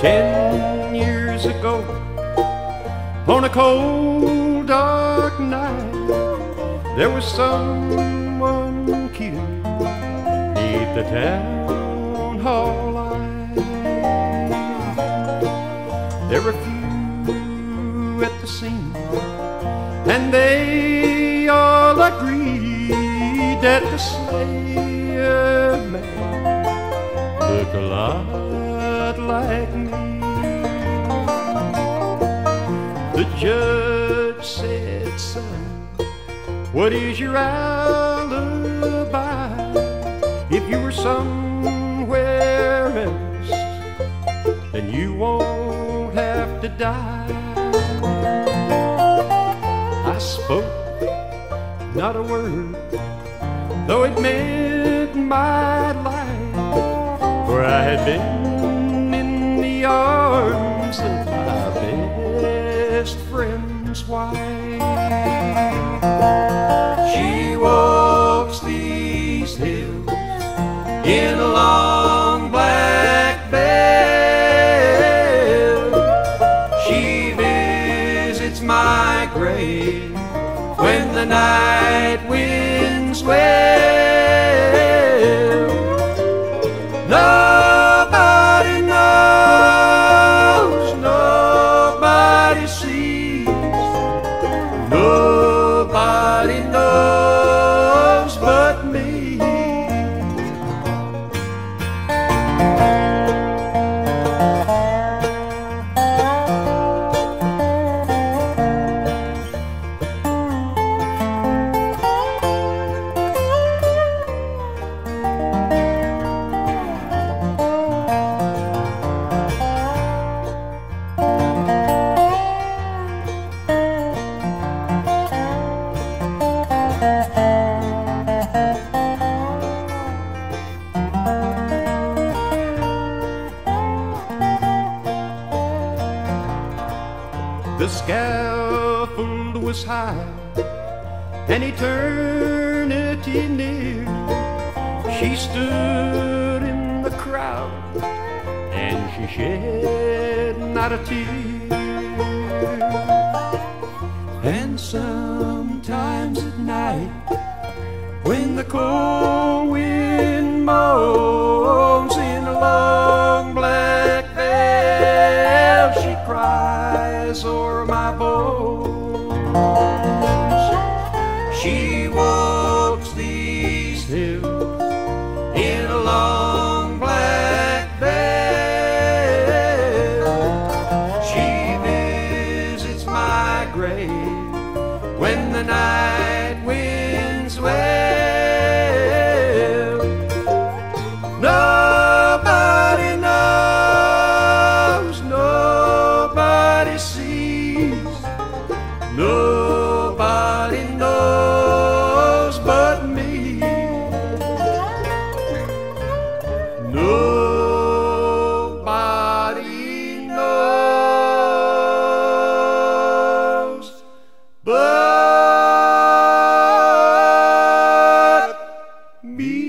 Ten years ago, on a cold, dark night, there was someone killed neath the town hall light. There were few at the scene, and they all agreed that the slayer man looked a lot like me. The judge said, son, what is your alibi? If you were somewhere else, then you won't have to die. I spoke not a word, though it meant my life, for I had been She walks these hills in a long black veil. She visits my grave when the night winds wail. The scaffold was high and eternity near. She stood in the crowd and she shed not a tear. And sometimes at night, when the cold wind Me.